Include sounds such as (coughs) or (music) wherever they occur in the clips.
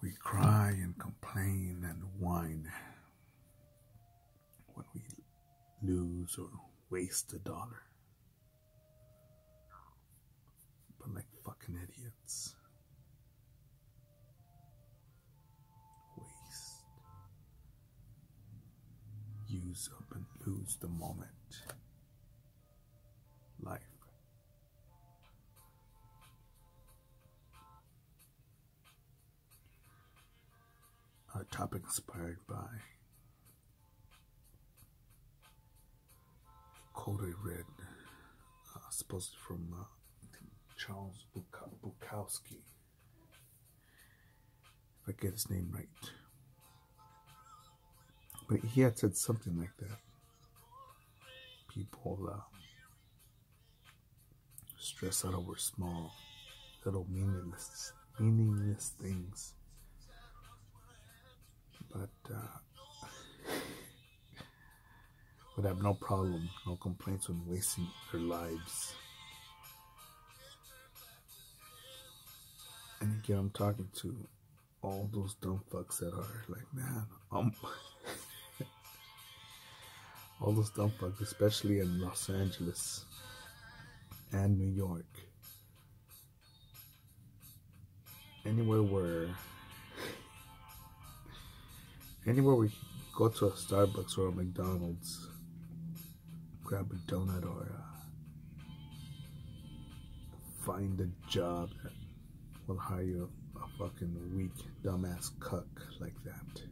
We cry and complain and whine when we lose or waste a dollar. But like fucking idiots. Waste. Use up and lose the moment. Life. Our topic inspired by quote I read, uh, supposed from uh, Charles Buk- Bukowski. If I get his name right. But he had said something like that. People uh, stress out over small, little meaningless, meaningless things. But uh, would have no problem, no complaints when wasting their lives. And again, I'm talking to all those dumb fucks that are like, man, um, (laughs) all those dumb fucks, especially in Los Angeles and New York. Anywhere where, anywhere we go to a Starbucks or a McDonald's, grab a donut or uh, find a job that will hire you a fucking weak dumbass cuck like that.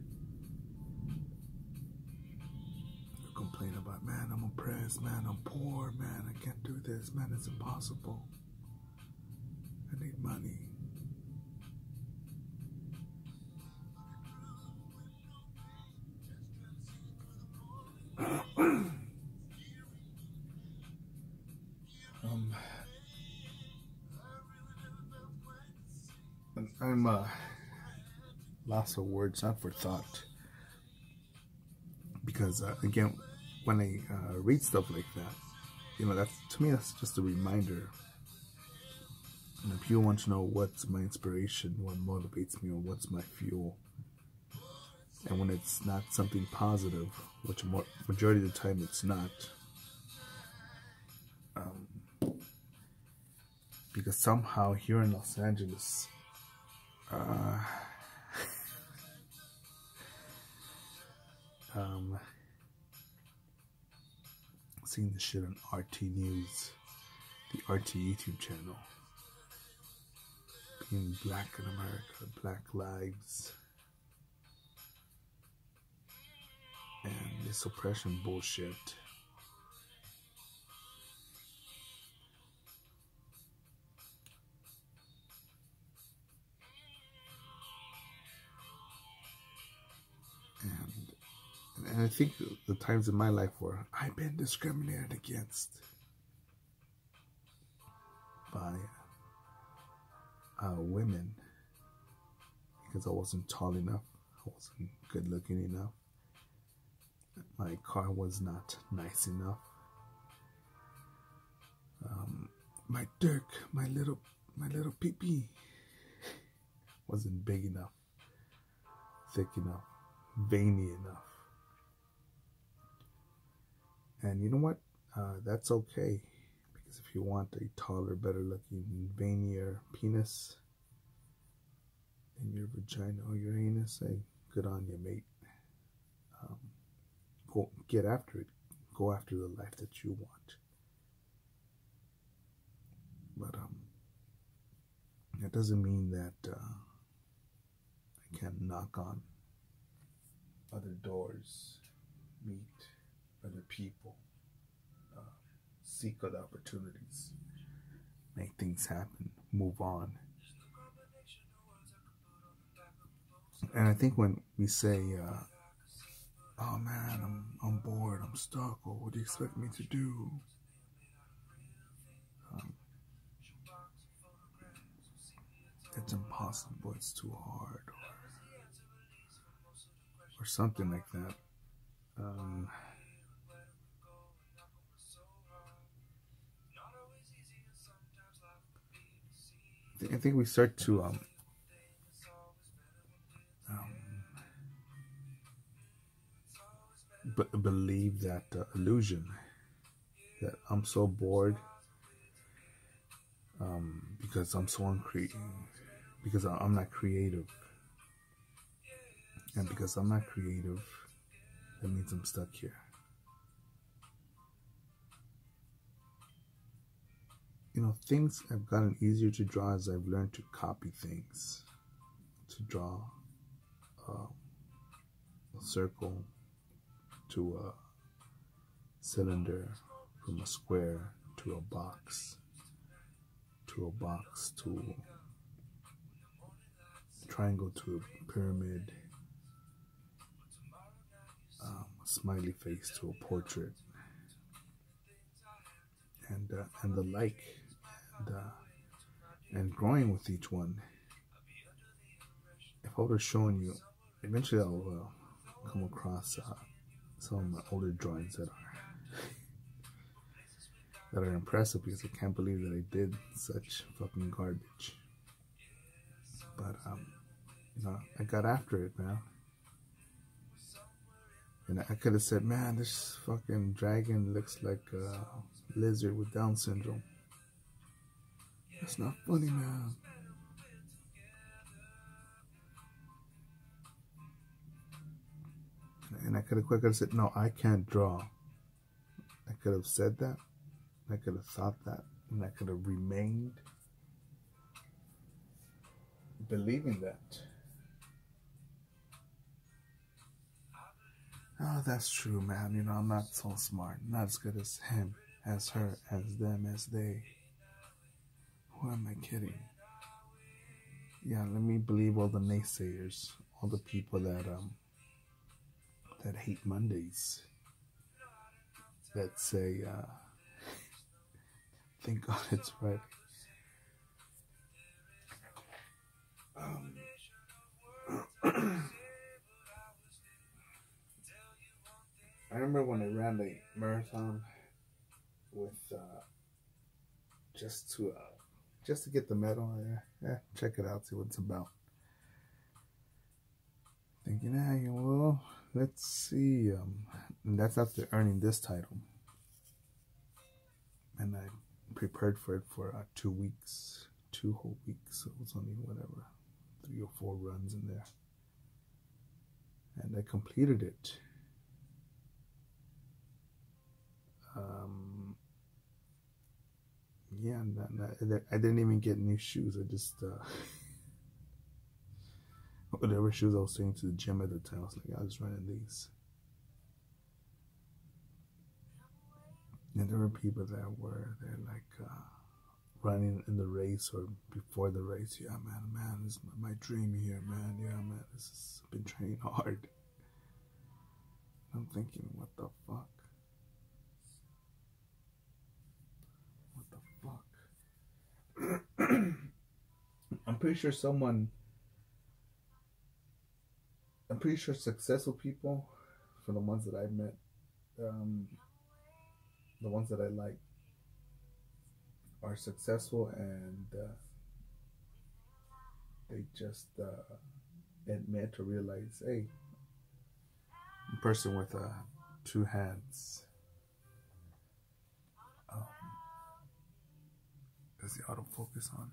You complain about, man, I'm oppressed, man, I'm poor, man, I can't do this, man, it's impossible. I need money. I'm uh, loss of words, not for thought. Because uh, again, when I uh, read stuff like that, you know, that's to me that's just a reminder. And if you want to know what's my inspiration, what motivates me, or what's my fuel, and when it's not something positive, which majority of the time it's not, um, because somehow here in Los Angeles, uh, (laughs) um, seeing the shit on RT News, the RT YouTube channel, being black in America, black lives, and this oppression bullshit. And, I think the times in my life where I've been discriminated against by uh, women because I wasn't tall enough, I wasn't good looking enough, my car was not nice enough. Um, my dick, my little, my little pee pee wasn't big enough, thick enough, veiny enough. And you know what? Uh, that's okay. Because if you want a taller, better looking, veinier penis in your vagina or your anus, hey, good on you, mate. Um, go get after it. Go after the life that you want. But um, that doesn't mean that uh, I can't knock on other doors, meet other people, uh, seek other opportunities, make things happen, move on. And I think when we say, uh, "Oh man, I'm I'm bored, I'm stuck," or "What do you expect me to do?" Um, it's impossible. It's too hard, or, or something like that. Um, I think we start to um, um b- believe that uh, illusion that I'm so bored um, because I'm so uncreative because I'm not creative. And because I'm not creative that means I'm stuck here. You know, things have gotten easier to draw as I've learned to copy things, to draw uh, a circle to a cylinder, from a square to a box, to a box to a triangle to a pyramid, um, a smiley face to a portrait, and uh, and the like, and uh, and growing with each one. If I were showing you, eventually I'll uh, come across uh, some of my older drawings that are (laughs) that are impressive because I can't believe that I did such fucking garbage. But um, you know, I got after it, man. And I could have said, man, this fucking dragon looks like a lizard with Down syndrome. That's not funny, man. And I could have quickly said, no, I can't draw. I could have said that. I could have thought that. And I could have remained believing that. Oh, that's true, man. You know, I'm not so smart. Not as good as him, as her, as them, as they. Who am I kidding? Yeah, let me believe all the naysayers, all the people that um that hate Mondays, that say, uh, (laughs) thank God it's Friday. Um, (clears throat) I remember when I ran the marathon with uh, just to uh, just to get the medal. Yeah, yeah, check it out, see what it's about. Thinking, ah, well, let's see. Um, and that's after earning this title. And I prepared for it for uh, two weeks, two whole weeks. So it was only whatever, three or four runs in there. And I completed it. Um, yeah, I, I didn't even get new shoes. I just, uh, (laughs) whatever shoes I was taking to the gym at the time, I was like, I was running these. And there were people that were they're like uh, running in the race or before the race. Yeah, man, man, this is my, my dream here, man. Yeah, man, this has been training hard. I'm thinking, what the fuck? What the fuck? (clears throat) I'm pretty sure someone I'm pretty sure successful people, for the ones that I've met, um, the ones that I like, are successful and uh, they just uh, admit or realize, hey, a person with uh, two hands. The autofocus on?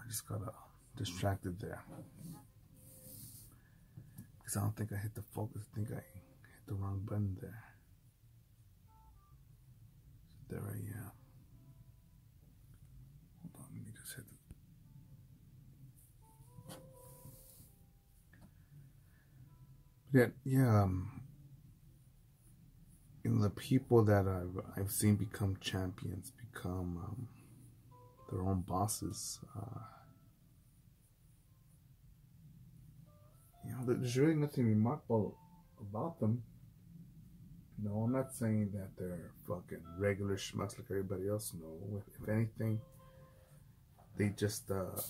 I just got uh, distracted there. Because I don't think I hit the focus. I think I the wrong button there. There I am. Hold on, let me just hit it. Yeah, yeah. Um, you the people that I've I've seen become champions, become um, their own bosses. Uh, you know, there's really nothing remarkable about them. No, I'm not saying that they're fucking regular schmucks like everybody else. No, if, if anything, they just uh,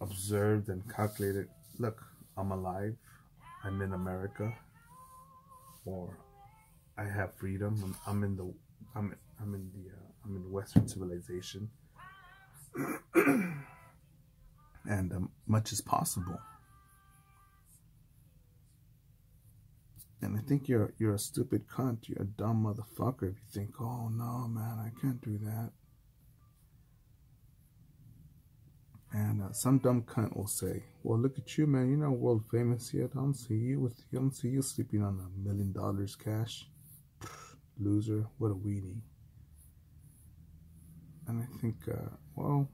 observed and calculated look, I'm alive, I'm in America, or I have freedom, I'm, I'm in the I'm I'm in the uh, I'm in Western civilization, (clears throat) and um, much as possible. And I think you're you're a stupid cunt. You're a dumb motherfucker if you think, oh no, man, I can't do that. And uh, some dumb cunt will say, "Well, look at you, man. You're not world famous yet. I don't see you with. you. I don't see you sleeping on a million dollars cash. Loser. What a weenie." And I think, uh, well,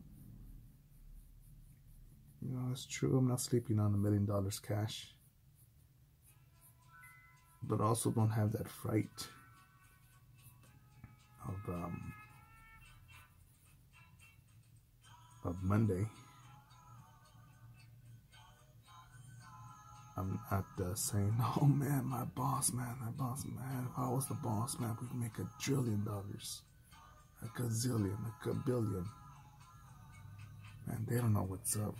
you know, it's true. I'm not sleeping on a million dollars cash, but also don't have that fright of um, of Monday. I'm not uh, saying, oh man, my boss, man, my boss, man. If I was the boss, man, we'd make a trillion dollars, a gazillion, a billion. Man, they don't know what's up.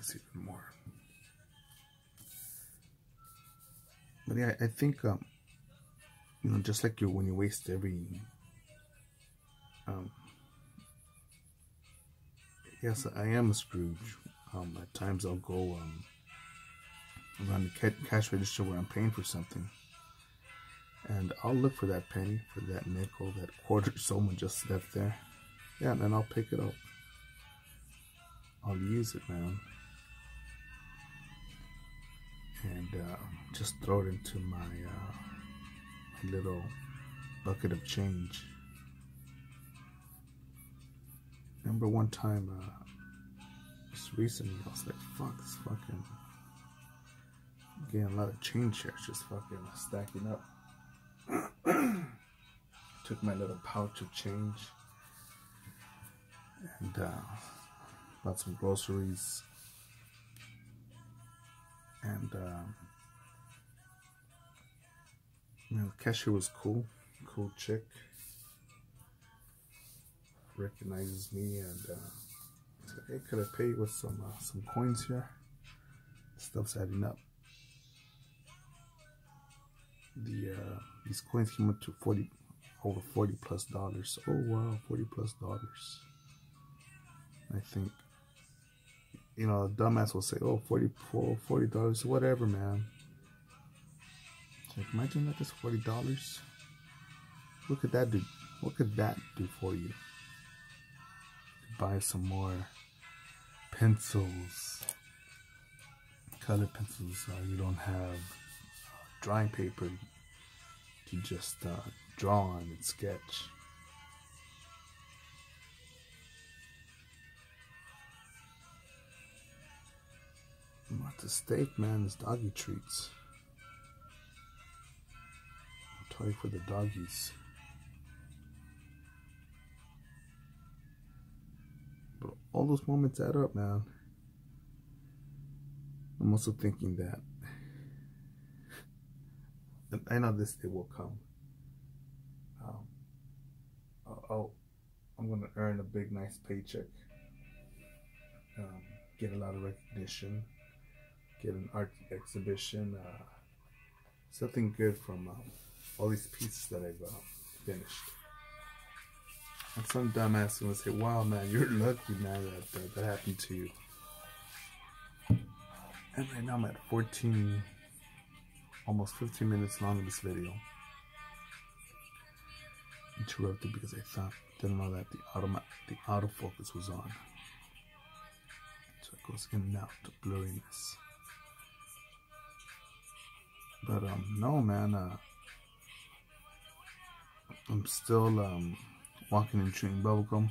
This even more. But yeah, I think um, you know, just like you when you waste every um, yes, I am a Scrooge. Um, at times I'll go um, around the cash register where I'm paying for something, and I'll look for that penny, for that nickel, that quarter someone just left there. Yeah, and then I'll pick it up. I'll use it, man. And uh, just throw it into my, uh, my little bucket of change. Remember one time, uh, just recently, I was like, fuck, this fucking getting a lot of change here. It's just fucking stacking up. (clears throat) Took my little pouch of change and uh, bought some groceries and um, you know cashier was cool cool chick. Recognizes me and uh, hey could pay you with some uh, some coins here? Stuff's adding up. The uh, these coins came up to 40 over 40 plus dollars. Oh wow 40 plus dollars. I think, you know, a dumbass will say, oh, 44 $40, whatever, man. like, imagine that is $40. What could that do? What could that do for you? Buy some more pencils, colored pencils. Uh, you don't have drawing paper to just uh, draw on and sketch. What the steak, man, is doggy treats. A toy for the doggies. But all those moments add up, man. I'm also thinking that I know this day will come. Um, oh, I'm gonna earn a big, nice paycheck. Um, get a lot of recognition get an art exhibition, uh, something good from um, all these pieces that I've uh, finished. And some dumbass gonna say, "Wow, man, you're lucky, man, that uh, that happened to you." And right now I'm at 14, almost 15 minutes long in this video. Interrupted because I thought didn't know that the auto the autofocus was on, so it goes in and out to blurriness. But um, no, man. Uh, I'm still um, walking and chewing bubblegum.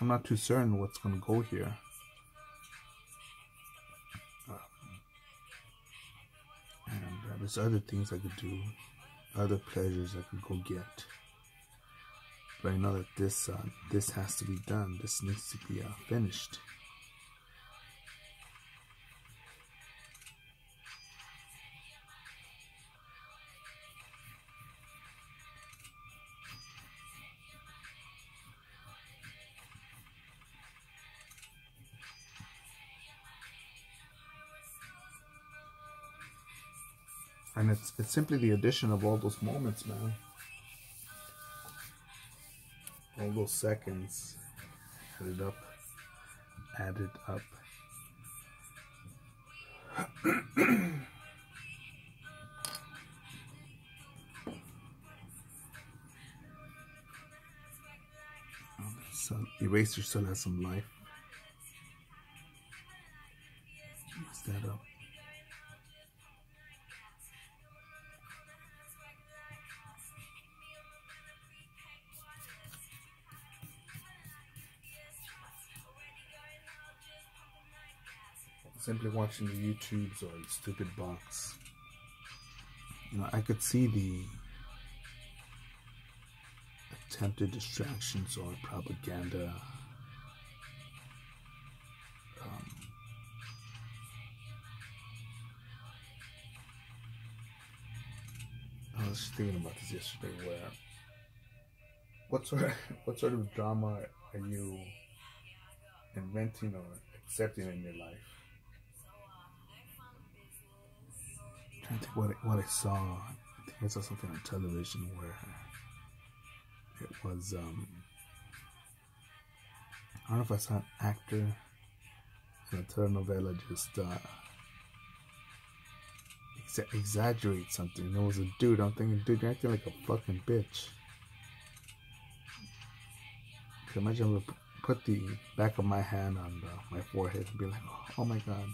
I'm not too certain what's going to go here. Um, and uh, there's other things I could do, other pleasures I could go get. But I know that this uh, this has to be done. This needs to be uh, finished. And it's it's simply the addition of all those moments, man. All those seconds added up, added up. (coughs) so eraser still has some life. Use that up. Simply watching the YouTubes or stupid box. You know, I could see the attempted distractions or propaganda. Um, I was thinking about this yesterday. Where what sort of (laughs) what sort of drama are you inventing or accepting in your life? Trying think what what I saw. I think I saw something on television where it was um I don't know if I saw an actor in a telenovela just uh exa- exaggerate something. There was a dude. I'm thinking, dude, you're acting like a fucking bitch. Can imagine if I put the back of my hand on the, my forehead and be like, oh my god.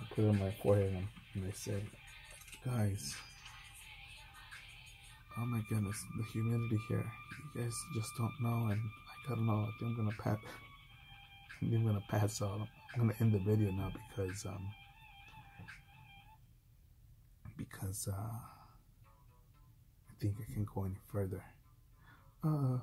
I put it on my forehead and and I said, guys, oh my goodness, the humidity here. You guys just don't know, and I don't know. I think I'm gonna pass. I'm gonna pass out. I'm gonna end the video now because um because uh I think I can't go any further. Uh.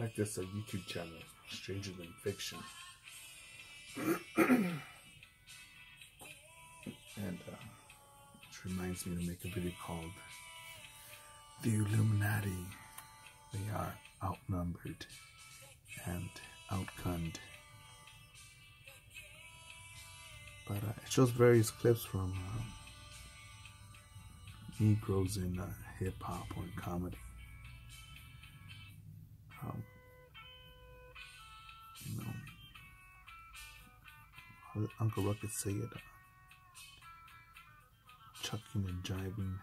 Like this a YouTube channel, Stranger Than Fiction. (clears throat) and uh, which reminds me to make a video called The Illuminati. They are outnumbered and outgunned. But uh, it shows various clips from um, Negroes in uh, hip hop or comedy. Uncle Ruckus say it, uh, chucking and jiving.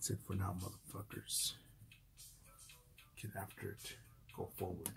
That's it for now, motherfuckers. Get after it. Go forward.